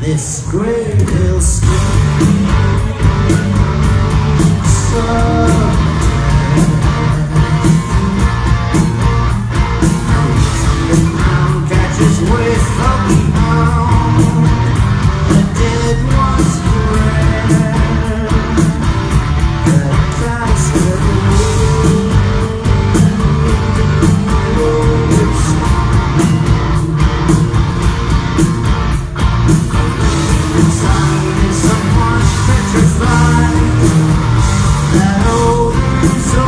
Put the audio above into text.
This stream So